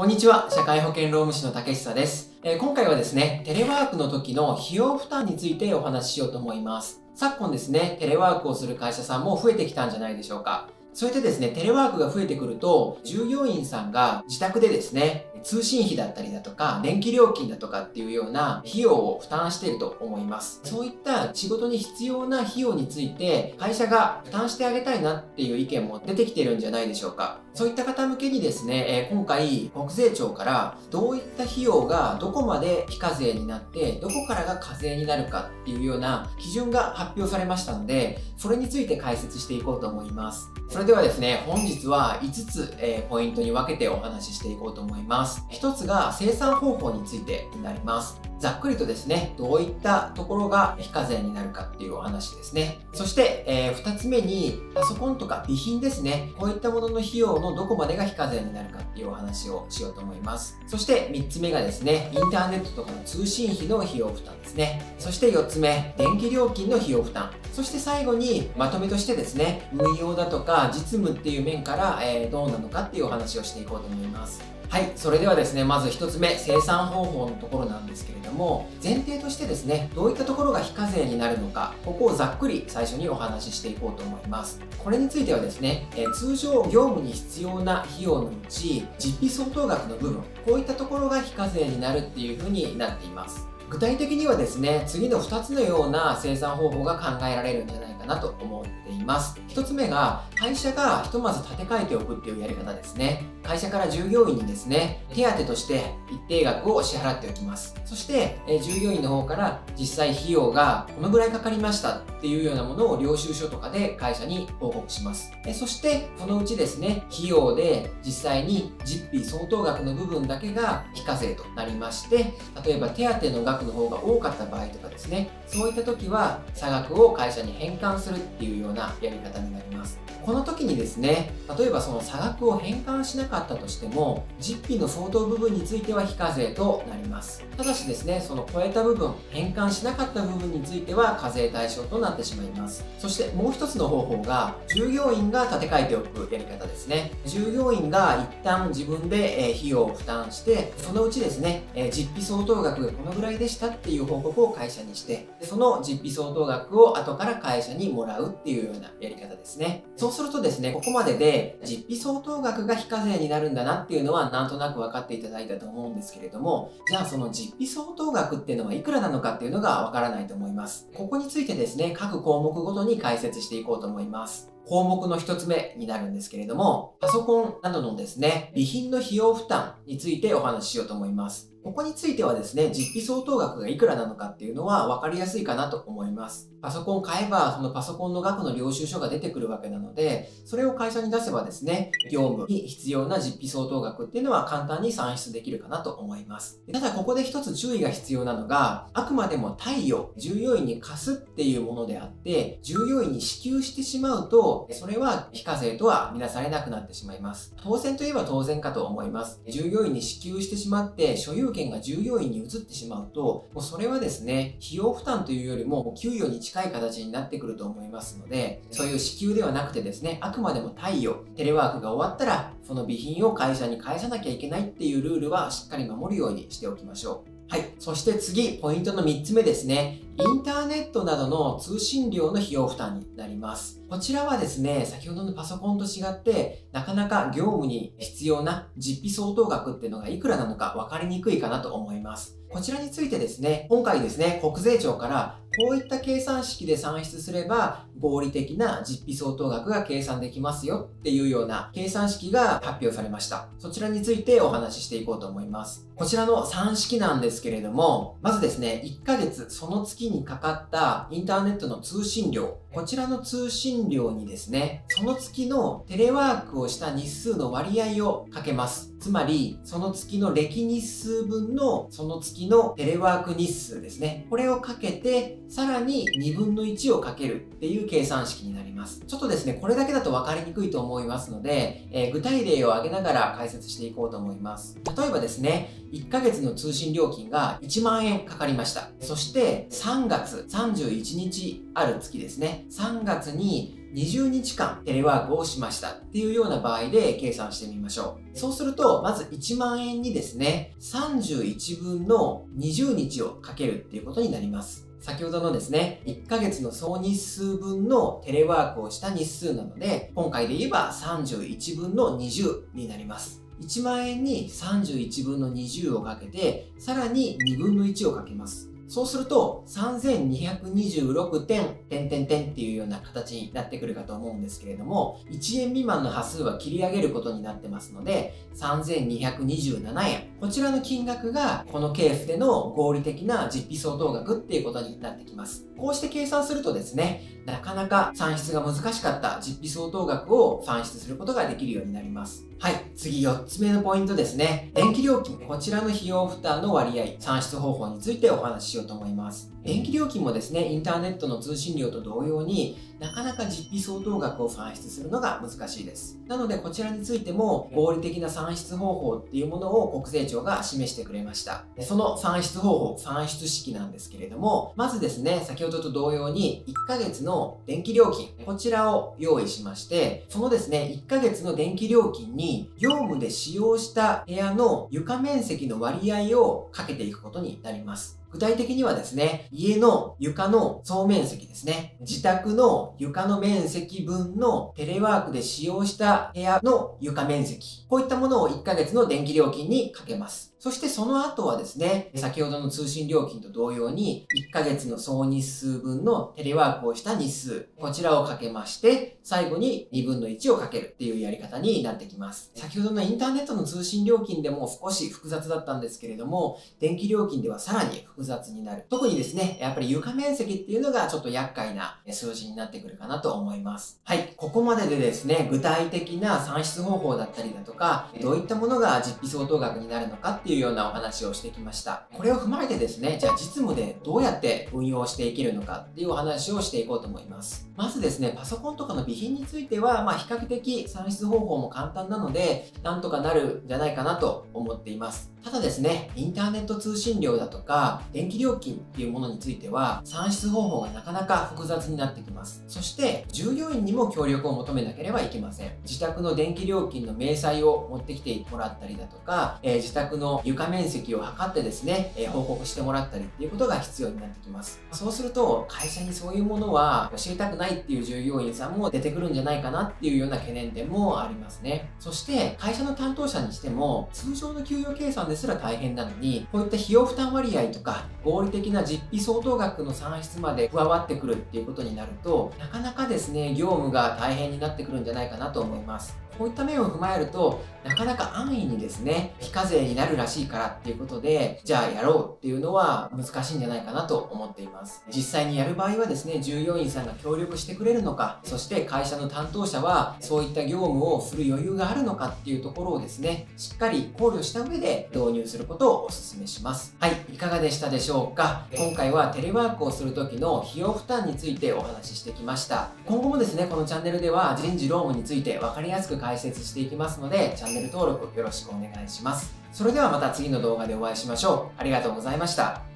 こんにちは、社会保険労務士の竹下です、えー、今回はですね、テレワークの時の費用負担についてお話ししようと思います。昨今ですね、テレワークをする会社さんも増えてきたんじゃないでしょうか。そうやってですね、テレワークが増えてくると、従業員さんが自宅でですね、通信費だったりだとか、電気料金だとかっていうような費用を負担していると思います。そういった仕事に必要な費用について、会社が負担してあげたいなっていう意見も出てきてるんじゃないでしょうか。そういった方向けにですね、今回、国税庁からどういった費用がどこまで非課税になって、どこからが課税になるかっていうような基準が発表されましたので、それについて解説していこうと思います。それではですね、本日は5つ、え、ポイントに分けてお話ししていこうと思います。1つが生産方法についてになります。ざっくりとですね、どういったところが非課税になるかっていうお話ですね。そして、えー、2つ目に、パソコンとか備品ですね。こういったものの費用のどこまでが非課税になるかっていうお話をしようと思います。そして3つ目がですね、インターネットとかの通信費の費用負担ですね。そして4つ目、電気料金の費用負担。そして最後に、まとめとしてですね、運用だとか実務っていう面から、えー、どうなのかっていうお話をしていこうと思います。はい、それではですね、まず1つ目、生産方法のところなんですけれども、前提としてですね、どういったところが非課税になるのか、ここをざっくり最初にお話ししていこうと思います。これについてはですね、え通常業務に必要な費用のうち、実費相当額の部分、こういったところが非課税になるっていうふうになっています。具体的にはですね、次の2つのような生産方法が考えられるんじゃないかなと思っています。1つ目が、会社がひとまず立て替えておくっていうやり方ですね。会社から従業員にですね、手当として一定額を支払っておきます。そして、え従業員の方から実際費用がこのぐらいかかりましたっていうようなものを領収書とかで会社に報告します。えそして、そのうちですね、費用で実際に実費相当額の部分だけが非課税となりまして、例えば手当の額の方が多かった場合とかですね、そういった時は差額を会社に返還するっていうようなやり方になります。この時にですね、例えばその差額を返還しなかったとしても、実費の相当部分については非課税となります。ただしですね、その超えた部分、返還しなかった部分については課税対象となってしまいます。そしてもう一つの方法が、従業員が立て替えておくやり方ですね。従業員が一旦自分で費用を負担して、そのうちですね、実費相当額がこのぐらいでしたっていう報告を会社にして、その実費相当額を後から会社ににもらうっていうようなやり方ですね。そうするとですね、ここまでで実費相当額が非課税になるんだなっていうのはなんとなく分かっていただいたと思うんですけれども、じゃあその実費相当額っていうのはいくらなのかっていうのがわからないと思います。ここについてですね、各項目ごとに解説していこうと思います。項目の一つ目になるんですけれども、パソコンなどのですね、備品の費用負担についてお話ししようと思います。ここについてはですね、実費相当額がいくらなのかっていうのは分かりやすいかなと思います。パソコン買えば、そのパソコンの額の領収書が出てくるわけなので、それを会社に出せばですね、業務に必要な実費相当額っていうのは簡単に算出できるかなと思います。ただここで一つ注意が必要なのが、あくまでも貸与、従業員に貸すっていうものであって、従業員に支給してしまうと、それは非課税とはみなされなくなってしまいます。当然といえば当然かと思います。従業員に支給してしまって、所有権が従業員に移ってしまうと、もうそれはですね、費用負担というよりも給与に近い形になってくると思いますので、そういう支給ではなくてですね、あくまでも貸与、テレワークが終わったら、その備品を会社に返さなきゃいけないっていうルールはしっかり守るようにしておきましょう。はい。そして次、ポイントの3つ目ですね。インターネットなどの通信料の費用負担になります。こちらはですね、先ほどのパソコンと違って、なかなか業務に必要な実費相当額っていうのがいくらなのか分かりにくいかなと思います。こちらについてですね、今回ですね、国税庁からこういった計算式で算出すれば合理的な実費相当額が計算できますよっていうような計算式が発表されました。そちらについてお話ししていこうと思います。こちらの算式なんですけれども、まずですね、1ヶ月その月にかかったインターネットの通信料、こちらの通信料にですね、その月のテレワークをした日数の割合をかけます。つまり、その月の歴日数分のその月のテレワーク日数ですね。これをかけて、さらに2分の1をかけるっていう計算式になります。ちょっとですね、これだけだと分かりにくいと思いますので、えー、具体例を挙げながら解説していこうと思います。例えばですね、1ヶ月の通信料金が1万円かかりました。そして3月31日ある月ですね。3月に20日間テレワークをしましたっていうような場合で計算してみましょう。そうすると、まず1万円にですね、31分の20日をかけるっていうことになります。先ほどのですね、1ヶ月の総日数分のテレワークをした日数なので、今回で言えば31分の20になります。1万円に31分の20をかけて、さらに2分の1をかけます。そうすると、3226点、点点点っていうような形になってくるかと思うんですけれども、1円未満の端数は切り上げることになってますので、3227円。こちらの金額が、このケースでの合理的な実費相当額っていうことになってきます。こうして計算するとですね、なかなか算出が難しかった実費相当額を算出することができるようになります。はい。次4つ目のポイントですね。電気料金。こちらの費用負担の割合、算出方法についてお話ししようと思います。電気料金もですね、インターネットの通信料と同様になかなか実費相当額を算出するのが難しいです。なので、こちらについても合理的な算出方法っていうものを国税庁が示してくれました。その算出方法、算出式なんですけれども、まずですね、先ほどと同様に1ヶ月の電気料金、こちらを用意しまして、そのですね、1ヶ月の電気料金に業務で使用した部屋の床面積の割合をかけていくことになります。具体的にはですね、家の床の総面積ですね。自宅の床の面積分のテレワークで使用した部屋の床面積。こういったものを1ヶ月の電気料金にかけます。そしてその後はですね、先ほどの通信料金と同様に、1ヶ月の総日数分のテレワークをした日数、こちらをかけまして、最後に2分の1をかけるっていうやり方になってきます。先ほどのインターネットの通信料金でも少し複雑だったんですけれども、電気料金ではさらに複雑になる。特にですね、やっぱり床面積っていうのがちょっと厄介な数字になってくるかなと思います。はい。ここまででですね、具体的な算出方法だったりだとか、どういったものが実費相当額になるのかっていうようなお話をしてきました。これを踏まえてですね、じゃあ実務でどうやって運用していけるのかっていうお話をしていこうと思います。まずですね、パソコンとかの備品については、まあ比較的算出方法も簡単なので、なんとかなるんじゃないかなと思っています。ただですね、インターネット通信料だとか、電気料金っていうものについては、算出方法がなかなか複雑になってきます。そして、従業員にも協力を求めなければいけません。自宅の電気料金の明細を持ってきてもらったりだとか、えー、自宅の床面積を測ってですね、えー、報告してもらったりっていうことが必要になってきます。そうすると、会社にそういうものは教えたくないっていう従業員さんも出てくるんじゃないかなっていうような懸念点もありますね。そして、会社の担当者にしても、通常の給与計算ですら大変なのに、こういった費用負担割合とか、合理的な実費相当額の算出まで加わってくるっていうことになると、なかなかですね、業務が大変になってくるんじゃないかなと思います。こういった面を踏まえると、なかなか安易にですね、非課税になるらしいからっていうことで、じゃあやろうっていうのは難しいんじゃないかなと思っています。実際にやる場合はですね、従業員さんが協力してくれるのか、そして会社の担当者はそういった業務をする余裕があるのかっていうところをですね、しっかり考慮した上で導入することをお勧めします。はい、いかがでしたでしょうか？今回はテレワークをする時の費用負担についてお話ししてきました。今後もですね、このチャンネルでは人事労務について分かりやすく解説していきますので、チャンネル登録よろしくお願いします。それではまた次の動画でお会いしましょう。ありがとうございました。